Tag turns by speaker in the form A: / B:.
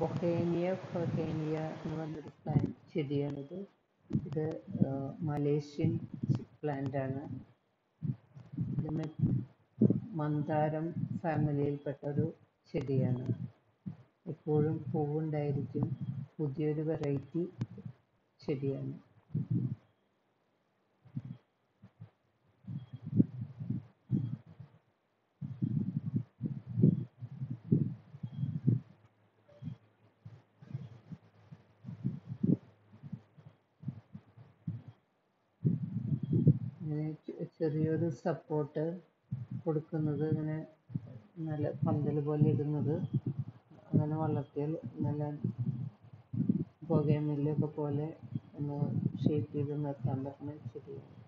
A: ബൊഹേമിയ ഫൊഹേമിയ എന്ന് പറഞ്ഞൊരു പ്ലാന്റ് ചെടിയാണിത്. ഇത് മലേഷ്യൻ പ്ലാന്റ് ആണ്. മന്ദാരം ഫാമിലിയിൽപ്പെട്ട ഒരു ചെടിയാണ്. എപ്പോഴും പൂവുണ്ടായിരിക്കും. പുതിയൊരു വെറൈറ്റി ചെടിയാണ്. ചെ- ചെറിയൊരു സപ്പോർട്ട് കൊടുക്കുന്നത് ഇങ്ങനെ നല്ല പന്തൽ പോലെ ഇടുന്നത് അങ്ങനെ വളർത്തിയാൽ നല്ല പുകയും നെല്ലൊക്കെ പോലെ ഒന്ന് ഷേപ്പ് ചെയ്ത് നിർത്താൻ പറ്റുന്ന ചെടിയാണ്.